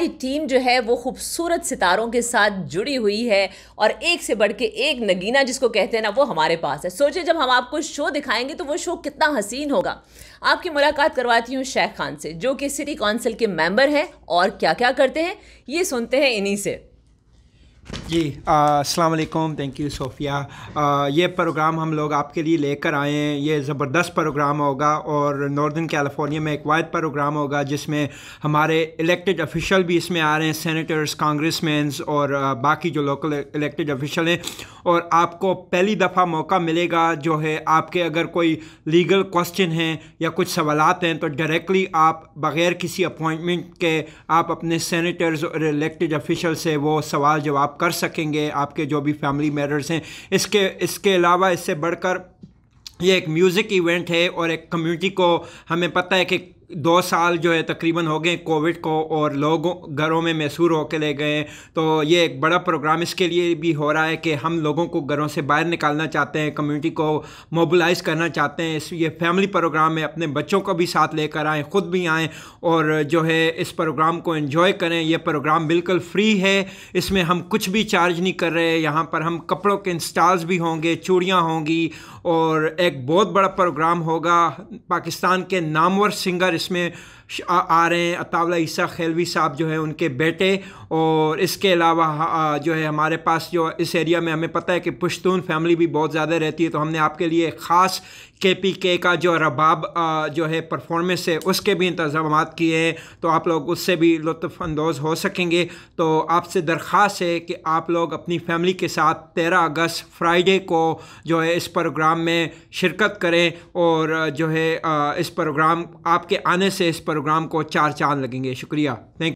हमारी टीम जो है वो खूबसूरत सितारों के साथ जुड़ी हुई है और एक से बढ़ के एक नगीना जिसको कहते हैं ना, वो हमारे पास है। सोचिए, जब हम आपको शो दिखाएँगे तो वो शो कितना हसीन होगा। आपकी मुलाकात करवाती हूँ शेख खान से, जो कि सिटी काउंसिल के मेंबर हैं और क्या क्या करते हैं, ये सुनते हैं इन्हीं से। जी अस्सलाम वालेकुम थैंक यू सोफ़िया। ये प्रोग्राम हम लोग आपके लिए लेकर आए हैं। ये ज़बरदस्त प्रोग्राम होगा और नॉर्दर्न कैलिफ़ोर्निया में एक वाइड प्रोग्राम होगा जिसमें हमारे इलेक्टेड ऑफिशियल भी इसमें आ रहे हैं सेनेटर्स कांग्रेसमैन और बाकी जो लोकल इलेक्टेड ऑफिशियल हैं। और आपको पहली दफ़ा मौका मिलेगा जो है, आपके अगर कोई लीगल क्वेश्चन हैं या कुछ सवाल हैं तो डायरेक्टली आप बग़ैर किसी अपॉइंटमेंट के आप अपने सेनेटर्स और इलेक्टेड ऑफिशल से वो सवाल जवाब कर सकेंगे, आपके जो भी फैमिली मैटर्स हैं। इसके इसके अलावा इससे बढ़कर ये एक म्यूज़िक इवेंट है और एक कम्युनिटी को हमें पता है कि दो साल जो है तकरीबन हो गए कोविड को और लोगों, घरों में मैसूर होकर ले गए। तो ये एक बड़ा प्रोग्राम इसके लिए भी हो रहा है कि हम लोगों को घरों से बाहर निकालना चाहते हैं कम्युनिटी को मोबिलाइज़ करना चाहते हैं। इस, ये फैमिली प्रोग्राम है अपने बच्चों को भी साथ लेकर आएँ, ख़ुद भी आएँ और जो है इस प्रोग्राम को इन्जॉय करें। ये प्रोग्राम बिल्कुल फ्री है। इसमें हम कुछ भी चार्ज नहीं कर रहे। यहाँ पर हम कपड़ों के इंस्टॉल्स भी होंगे, चूड़ियाँ होंगी और एक बहुत बड़ा प्रोग्राम होगा। पाकिस्तान के नामवर सिंगर इसमें आ, रहे हैं अतावला ईसा खेलवी साहब जो है उनके बेटे। और इसके अलावा जो है हमारे पास जो इस एरिया में हमें पता है कि पुश्तून फैमिली भी बहुत ज़्यादा रहती है तो हमने आपके लिए ख़ास के पी के का जो रबाब जो है परफॉर्मेंस है उसके भी इंतज़ाम किए हैं। तो आप लोग उससे भी लुफानंदोज़ हो सकेंगे। तो आपसे दरख्वास्त है कि आप लोग अपनी फैमिली के साथ तेरह अगस्त फ्राइडे को जो है इस प्रोग्राम में शिरकत करें। और जो है इस प्रोग्राम आपके आने से इस प्रोग्राम को चार चाँद लगेंगे। शुक्रिया। थैंक